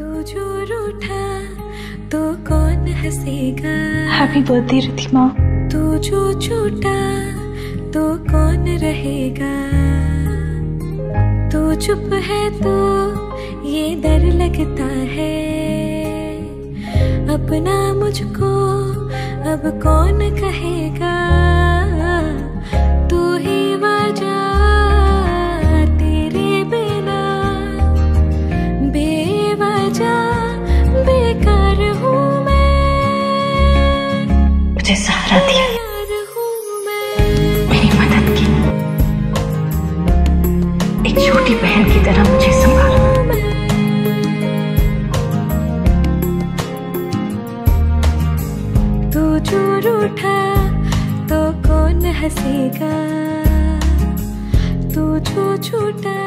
तू जो रूठा तो कौन हंसेगा? हैप्पी बर्थडे रिधिमा तू जो छूटा तो कौन रहेगा? तू चुप है तो ये डर लगता है। अपना मुझको अब कौन कहेगा? एक छोटी बहन की तरह मुझे संभाला। तू जो रूठा तो कौन हंसेगा? तू जो छोटा